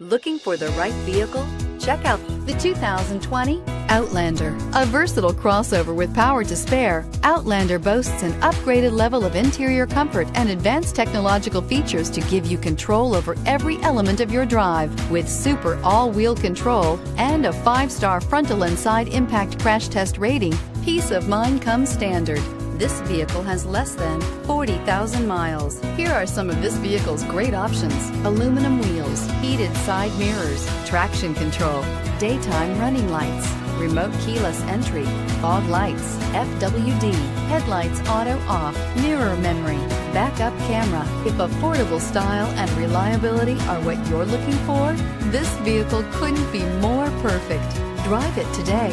Looking for the right vehicle? Check out the 2020 Outlander. A versatile crossover with power to spare, Outlander boasts an upgraded level of interior comfort and advanced technological features to give you control over every element of your drive. With super all-wheel control and a five-star frontal and side impact crash test rating, peace of mind comes standard. This vehicle has less than 40,000 miles. Here are some of this vehicle's great options. Aluminum wheels, heated side mirrors, traction control, daytime running lights, remote keyless entry, fog lights, FWD, headlights auto off, mirror memory, backup camera. If affordable style and reliability are what you're looking for, this vehicle couldn't be more perfect. Drive it today.